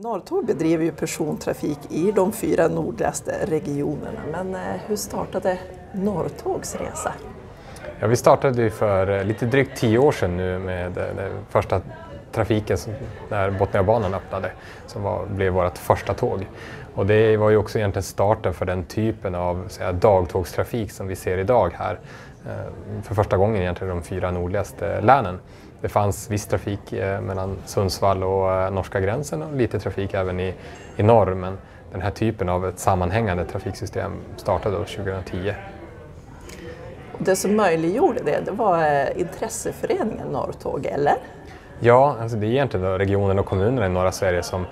Norrtåg bedriver ju persontrafik i de fyra nordligaste regionerna, men eh, hur startade Norrtågs resa? Ja, vi startade för eh, lite drygt tio år sedan nu med eh, den första trafiken när Botniabanan öppnade, som var, blev vårt första tåg. Och det var ju också egentligen starten för den typen av säga, dagtågstrafik som vi ser idag här. Eh, för första gången egentligen i de fyra nordligaste länen. Det fanns viss trafik eh, mellan Sundsvall och eh, norska gränsen och lite trafik även i, i norr. Men den här typen av ett sammanhängande trafiksystem startade då 2010. Det som möjliggjorde det, det var intresseföreningen Norrtåg, eller? Ja, alltså det är egentligen regionen och kommunerna i norra Sverige som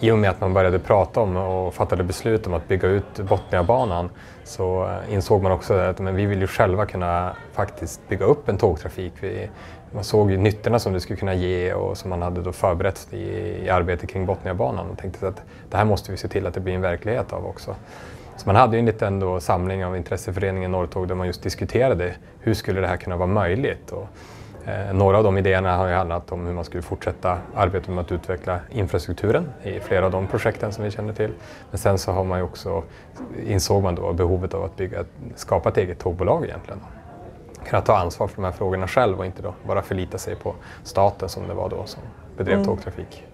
i och med att man började prata om och fattade beslut om att bygga ut Botniabanan så eh, insåg man också att men vi vill ju själva kunna faktiskt bygga upp en tågtrafik. Vi, man såg ju nyttorna som det skulle kunna ge och som man hade då förberett i, i arbetet kring Botniabanan och tänkte att det här måste vi se till att det blir en verklighet av också. Så man hade ju en liten då samling av intresseföreningen Norrtåg där man just diskuterade hur skulle det här kunna vara möjligt. Och, några av de idéerna har ju handlat om hur man skulle fortsätta arbetet med att utveckla infrastrukturen i flera av de projekten som vi känner till. Men sen så har man ju också, insåg man då behovet av att bygga, skapa ett eget tågbolag egentligen kunna ta ansvar för de här frågorna själv och inte då bara förlita sig på staten som det var då som bedrev mm. tågtrafik.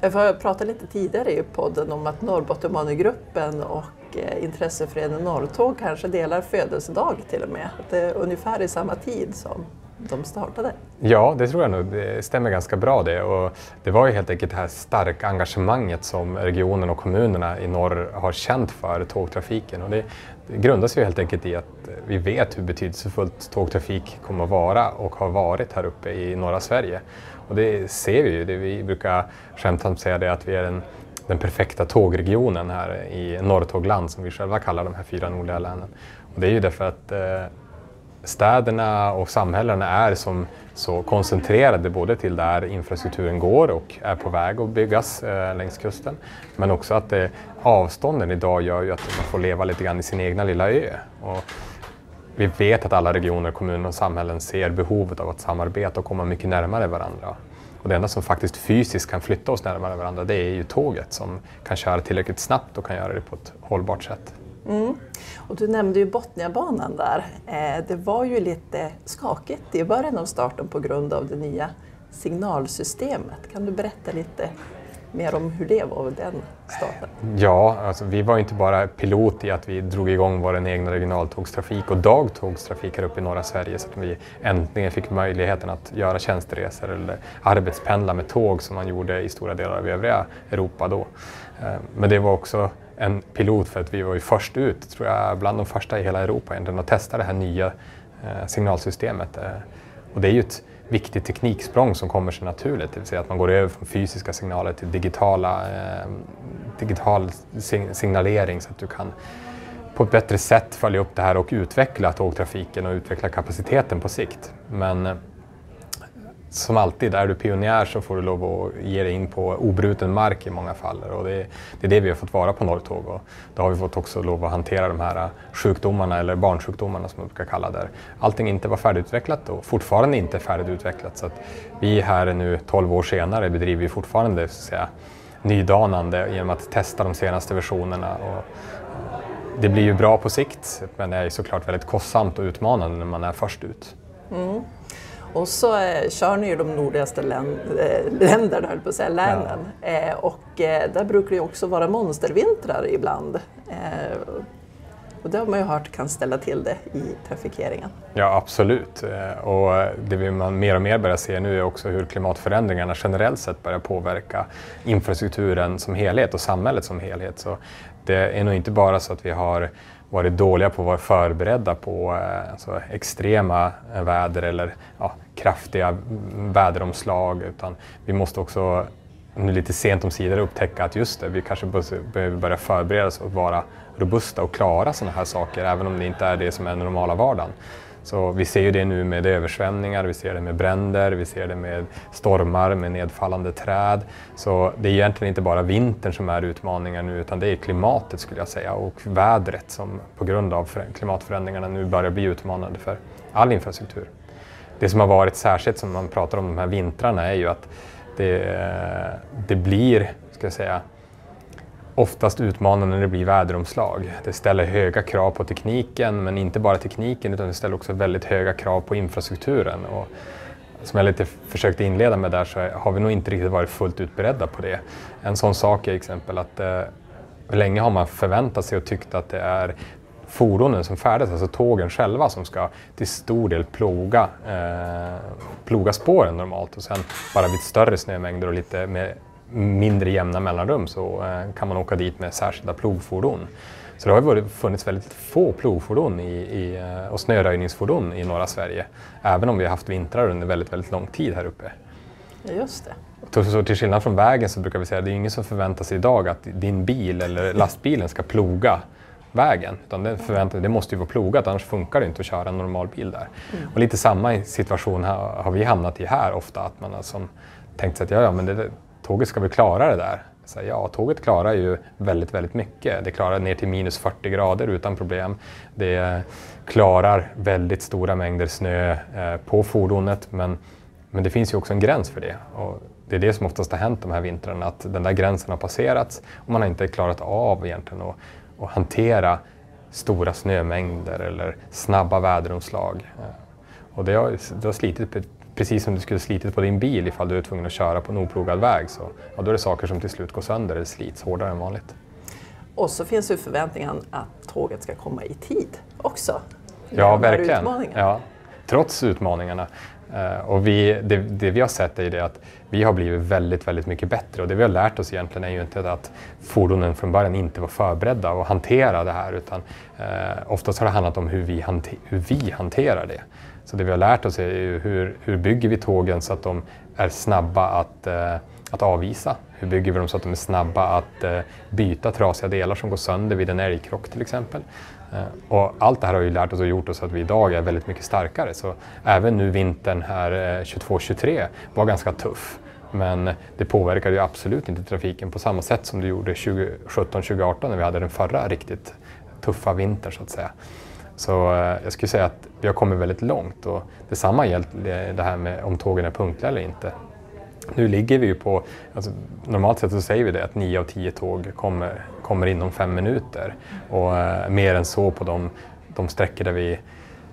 Jag pratade lite tidigare i podden om att Norrbotniabanegruppen och eh, intresseföreningen Norrtåg kanske delar födelsedag till och med. Det är ungefär i samma tid som de startade. Ja, det tror jag nog. Det stämmer ganska bra det. Och det var ju helt enkelt det här starka engagemanget som regionen och kommunerna i norr har känt för tågtrafiken. Och det, det grundas ju helt enkelt i att vi vet hur betydelsefullt tågtrafik kommer att vara och har varit här uppe i norra Sverige. Och det ser vi ju. Det vi brukar skämtsamt säga det att vi är den, den perfekta tågregionen här i Norrtågland som vi själva kallar de här fyra nordliga länen. Och det är ju därför att eh, städerna och samhällena är som så koncentrerade både till där infrastrukturen går och är på väg att byggas eh, längs kusten. Men också att det, avstånden idag gör ju att man får leva lite grann i sin egna lilla ö. Och vi vet att alla regioner, kommuner och samhällen ser behovet av att samarbeta och komma mycket närmare varandra. Och det enda som faktiskt fysiskt kan flytta oss närmare varandra det är ju tåget som kan köra tillräckligt snabbt och kan göra det på ett hållbart sätt. Mm. Och du nämnde ju Botniabanan där. Eh, det var ju lite skakigt i början av starten på grund av det nya signalsystemet. Kan du berätta lite mer om hur det var den starten? Ja, alltså, vi var inte bara pilot i att vi drog igång vår egna regionaltågstrafik och dagtågstrafik här uppe i norra Sverige så att vi äntligen fick möjligheten att göra tjänsteresor eller arbetspendla med tåg som man gjorde i stora delar av övriga Europa då. Eh, men det var också en pilot för att vi var ju först ut, tror jag, bland de första i hela Europa egentligen att testa det här nya eh, signalsystemet. Eh, och det är ju ett viktigt tekniksprång som kommer sig naturligt, det vill säga att man går över från fysiska signaler till digitala, eh, digital signalering så att du kan på ett bättre sätt följa upp det här och utveckla tågtrafiken och utveckla kapaciteten på sikt. Men eh, som alltid, är du pionjär så får du lov att ge dig in på obruten mark i många fall. Och det, det är det vi har fått vara på Norrtåg. Och då har vi fått också lov att hantera de här sjukdomarna, eller barnsjukdomarna som man brukar kalla det. Allting inte var färdigutvecklat och fortfarande inte färdigutvecklat. Så att vi här nu, 12 år senare, bedriver fortfarande så att säga, nydanande genom att testa de senaste versionerna. Och det blir ju bra på sikt, men det är såklart väldigt kostsamt och utmanande när man är först ut. Mm. Och så eh, kör ni ju de nordligaste län, eh, länderna, höll på att säga, länen. Ja. Eh, och eh, där brukar det också vara monstervintrar ibland. Eh, och det har man ju hört kan ställa till det i trafikeringen. Ja, absolut. Eh, och det man mer och mer börjar se nu är också hur klimatförändringarna generellt sett börjar påverka infrastrukturen som helhet och samhället som helhet. Så det är nog inte bara så att vi har varit dåliga på att vara förberedda på eh, alltså, extrema eh, väder eller ja, kraftiga väderomslag utan vi måste också nu lite sent om sidor upptäcka att just det, vi kanske behöver börja förbereda oss och vara robusta och klara sådana här saker även om det inte är det som är den normala vardagen. Så vi ser ju det nu med översvämningar, vi ser det med bränder, vi ser det med stormar, med nedfallande träd. Så det är egentligen inte bara vintern som är utmaningen nu utan det är klimatet skulle jag säga och vädret som på grund av klimatförändringarna nu börjar bli utmanande för all infrastruktur. Det som har varit särskilt som man pratar om de här vintrarna är ju att det, eh, det blir ska jag säga, oftast utmanande när det blir väderomslag. Det ställer höga krav på tekniken, men inte bara tekniken utan det ställer också väldigt höga krav på infrastrukturen. Och som jag lite försökte inleda med där så har vi nog inte riktigt varit fullt ut beredda på det. En sån sak är exempel att eh, länge har man förväntat sig och tyckt att det är fordonen som färdas, alltså tågen själva som ska till stor del ploga, eh, ploga spåren normalt och sen bara vid större snömängder och lite mer mindre jämna mellanrum så eh, kan man åka dit med särskilda plogfordon. Så det har funnits väldigt få plogfordon i, i, eh, och snöröjningsfordon i norra Sverige. Även om vi har haft vintrar under väldigt, väldigt lång tid här uppe. Just det. Så, till skillnad från vägen så brukar vi säga att det är ingen som förväntar sig idag att din bil eller lastbilen ska ploga vägen. Utan det, förväntar, det måste ju vara plogat, annars funkar det inte att köra en normal bil där. Mm. Och lite samma situation har, har, vi hamnat i här ofta, att man har som tänkt sig att ja, ja, men det, tåget ska väl klara det där. Så ja, tåget klarar ju väldigt, väldigt mycket. Det klarar ner till minus 40 grader utan problem. Det klarar väldigt stora mängder snö eh, på fordonet, men, men det finns ju också en gräns för det. Och det är det som oftast har hänt de här vintrarna, att den där gränsen har passerats och man har inte klarat av egentligen att, att hantera stora snömängder eller snabba väderomslag. Eh, och det har, det har slitit precis som du skulle slitit på din bil ifall du är tvungen att köra på en oplogad väg så ja, då är det saker som till slut går sönder eller slits hårdare än vanligt. Och så finns ju förväntningen att tåget ska komma i tid också. Ja, verkligen. Ja, trots utmaningarna. Uh, och vi, det, det, vi har sett är ju det att vi har blivit väldigt, väldigt mycket bättre och det vi har lärt oss egentligen är ju inte att fordonen från början inte var förberedda att hantera det här utan uh, oftast har det handlat om hur vi, hur vi hanterar det. Så det vi har lärt oss är ju hur, hur bygger vi tågen så att de är snabba att, eh, att avvisa? Hur bygger vi dem så att de är snabba att eh, byta trasiga delar som går sönder vid en älgkrock till exempel? Eh, och allt det här har ju lärt oss och gjort oss att vi idag är väldigt mycket starkare. Så även nu vintern här eh, 22-23 var ganska tuff. Men det påverkade ju absolut inte trafiken på samma sätt som det gjorde 2017-2018 när vi hade den förra riktigt tuffa vintern så att säga. Så eh, jag skulle säga att vi har kommit väldigt långt och detsamma gäller det här med om tågen är punktliga eller inte. Nu ligger vi ju på, alltså, normalt sett så säger vi det att 9 av 10 tåg kommer, kommer inom fem minuter och eh, mer än så på de, de sträckor där vi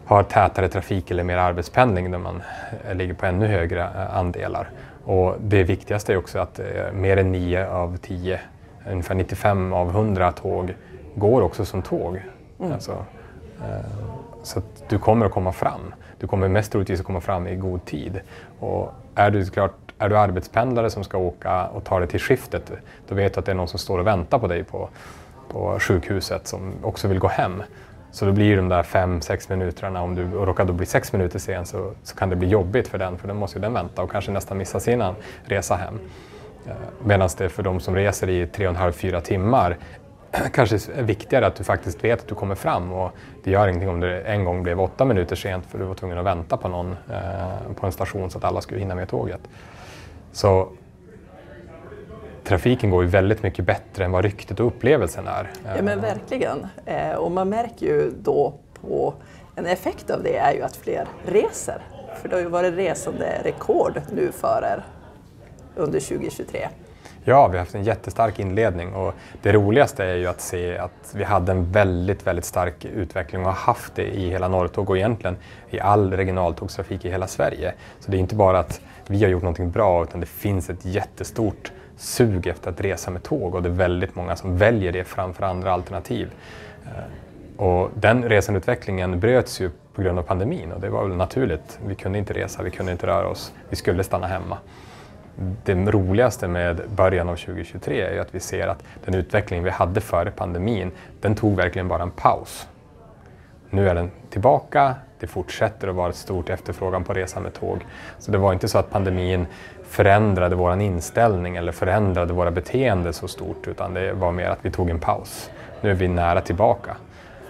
har tätare trafik eller mer arbetspendling där man eh, ligger på ännu högre eh, andelar. Och det viktigaste är också att eh, mer än 9 av 10, ungefär 95 av 100 tåg går också som tåg. Mm. Alltså, Eh, så att du kommer att komma fram. Du kommer mest troligtvis att komma fram i god tid. Och är du, klart, är du arbetspendlare som ska åka och ta dig till skiftet, då vet du att det är någon som står och väntar på dig på, på sjukhuset som också vill gå hem. Så då blir de där fem, sex minuterna, om du råkar då bli sex minuter sen så, så kan det bli jobbigt för den, för då måste ju den vänta och kanske nästan missa sin resa hem. Eh, Medan det för de som reser i tre och en halv, fyra timmar kanske är viktigare att du faktiskt vet att du kommer fram och det gör ingenting om det en gång blev åtta minuter sent för du var tvungen att vänta på någon eh, på en station så att alla skulle hinna med tåget. Så trafiken går ju väldigt mycket bättre än vad ryktet och upplevelsen är. Ja men verkligen. Eh, och man märker ju då på en effekt av det är ju att fler reser. För det har ju varit resande rekord nu för er under 2023. Ja, vi har haft en jättestark inledning och det roligaste är ju att se att vi hade en väldigt, väldigt stark utveckling och har haft det i hela Norrtåg och egentligen i all regionaltågstrafik i hela Sverige. Så det är inte bara att vi har gjort någonting bra utan det finns ett jättestort sug efter att resa med tåg och det är väldigt många som väljer det framför andra alternativ. Eh, och den resandeutvecklingen bröts ju på grund av pandemin och det var väl naturligt. Vi kunde inte resa, vi kunde inte röra oss, vi skulle stanna hemma det roligaste med början av 2023 är ju att vi ser att den utveckling vi hade före pandemin, den tog verkligen bara en paus. Nu är den tillbaka, det fortsätter att vara ett stort efterfrågan på resa med tåg. Så det var inte så att pandemin förändrade vår inställning eller förändrade våra beteenden så stort, utan det var mer att vi tog en paus. Nu är vi nära tillbaka.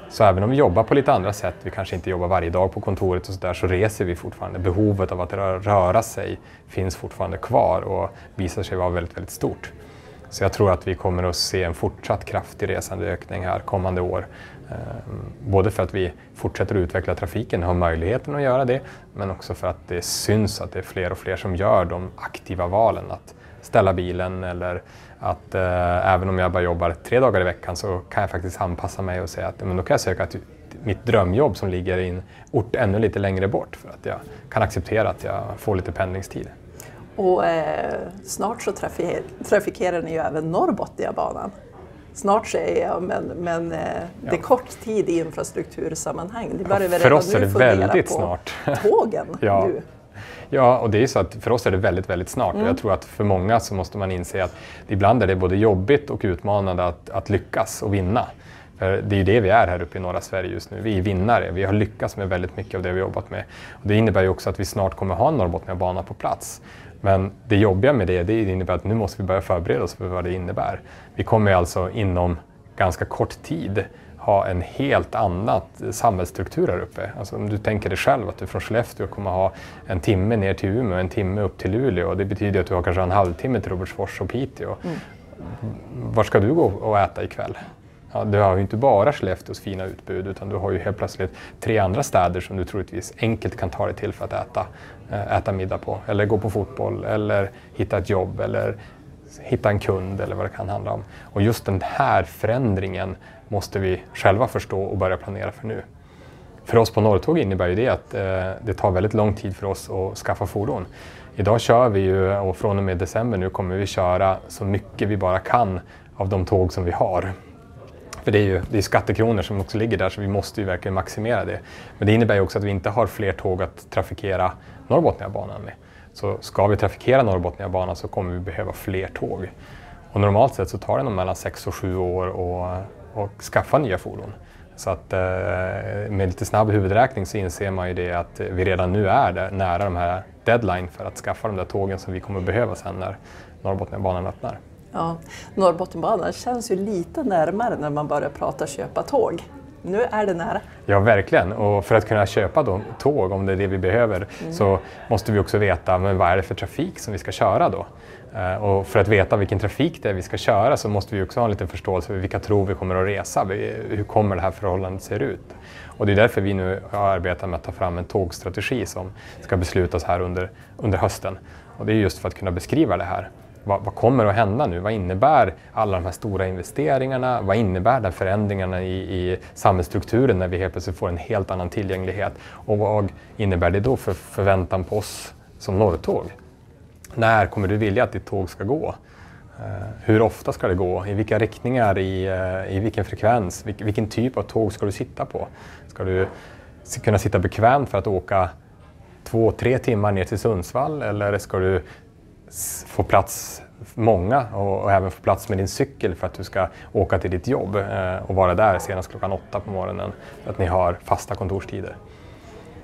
Så även om vi jobbar på lite andra sätt, vi kanske inte jobbar varje dag på kontoret och sådär, så reser vi fortfarande. Behovet av att röra sig finns fortfarande kvar och visar sig vara väldigt, väldigt stort. Så jag tror att vi kommer att se en fortsatt kraftig resandeökning här kommande år. Ehm, både för att vi fortsätter att utveckla trafiken och har möjligheten att göra det, men också för att det syns att det är fler och fler som gör de aktiva valen att ställa bilen eller att eh, även om jag bara jobbar tre dagar i veckan så kan jag faktiskt anpassa mig och säga att men då kan jag söka till mitt drömjobb som ligger i en ort ännu lite längre bort för att jag kan acceptera att jag får lite pendlingstid. Och eh, snart så trafikerar, trafikerar ni ju även Norrbotniabanan. Snart säger jag, men, men eh, det är kort tid i infrastruktursammanhang. Ni börjar ja, för oss är det väldigt på snart. tågen ja. nu. Ja, och det är så att för oss är det väldigt, väldigt snart. Mm. Och jag tror att för många så måste man inse att ibland är det både jobbigt och utmanande att, att lyckas och vinna. För det är ju det vi är här uppe i norra Sverige just nu. Vi är vinnare. Vi har lyckats med väldigt mycket av det vi jobbat med. Och det innebär ju också att vi snart kommer ha en Norrbotniabana på plats. Men det jobbiga med det, det innebär att nu måste vi börja förbereda oss för vad det innebär. Vi kommer alltså inom ganska kort tid ha en helt annan samhällsstruktur här uppe. Alltså om du tänker dig själv att du från Skellefteå kommer ha en timme ner till Umeå och en timme upp till Luleå. Det betyder att du har kanske en halvtimme till Robertsfors och Piteå. Mm. Var ska du gå och äta ikväll? Ja, du har ju inte bara Skellefteås fina utbud utan du har ju helt plötsligt tre andra städer som du troligtvis enkelt kan ta dig till för att äta, eh, äta middag på. Eller gå på fotboll eller hitta ett jobb eller hitta en kund eller vad det kan handla om. Och just den här förändringen måste vi själva förstå och börja planera för nu. För oss på Norrtåg innebär ju det att eh, det tar väldigt lång tid för oss att skaffa fordon. Idag kör vi ju och från och med december nu kommer vi köra så mycket vi bara kan av de tåg som vi har. För det är ju det är skattekronor som också ligger där så vi måste ju verkligen maximera det. Men det innebär ju också att vi inte har fler tåg att trafikera Norrbotniabanan med. Så ska vi trafikera Norrbotniabanan så kommer vi behöva fler tåg. Och normalt sett så tar det nog mellan 6 och 7 år att och skaffa nya fordon. Så att eh, med lite snabb huvudräkning så inser man ju det att vi redan nu är där, nära de här deadline för att skaffa de där tågen som vi kommer behöva sen när Norrbotniabanan öppnar. Ja, Norrbotniabanan känns ju lite närmare när man börjar prata köpa tåg. Nu är det nära. Ja, verkligen. Och för att kunna köpa då, tåg, om det är det vi behöver, mm. så måste vi också veta men vad är det för trafik som vi ska köra då. Uh, och för att veta vilken trafik det är vi ska köra så måste vi också ha en liten förståelse för vilka tror vi kommer att resa. Hur kommer det här förhållandet se ut? Och det är därför vi nu arbetar med att ta fram en tågstrategi som ska beslutas här under, under hösten. Och det är just för att kunna beskriva det här vad, vad, kommer att hända nu? Vad innebär alla de här stora investeringarna? Vad innebär de förändringarna i, i samhällsstrukturen när vi helt plötsligt får en helt annan tillgänglighet? Och vad innebär det då för förväntan på oss som Norrtåg? När kommer du vilja att ditt tåg ska gå? Eh, hur ofta ska det gå? I vilka riktningar? I, eh, i vilken frekvens? Vilken typ av tåg ska du sitta på? Ska du kunna sitta bekvämt för att åka två, tre timmar ner till Sundsvall eller ska du få plats många och, och, även få plats med din cykel för att du ska åka till ditt jobb eh, och vara där senast klockan åtta på morgonen för att ni har fasta kontorstider.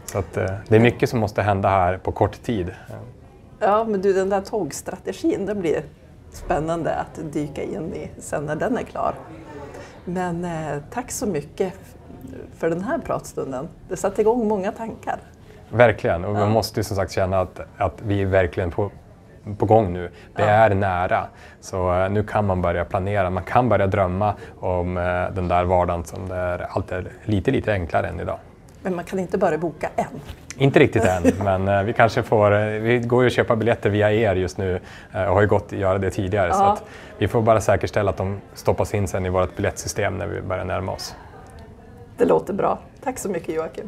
Så att, eh, det är mycket som måste hända här på kort tid. Ja, men du den där tågstrategin, den blir spännande att dyka in i sen när den är klar. Men eh, tack så mycket för den här pratstunden. Det satte igång många tankar. Verkligen, och man måste ju som sagt känna att, att vi är verkligen på på gång nu. Det är nära. Så uh, nu kan man börja planera. Man kan börja drömma om uh, den där vardagen som är alltid lite, lite enklare än idag. Men man kan inte börja boka än? Inte riktigt än, men uh, vi kanske får... vi går ju att köpa biljetter via er just nu och har ju gått att göra det tidigare. Ja. Så att vi får bara säkerställa att de stoppas in sen i vårt biljettsystem när vi börjar närma oss. Det låter bra. Tack så mycket Joakim.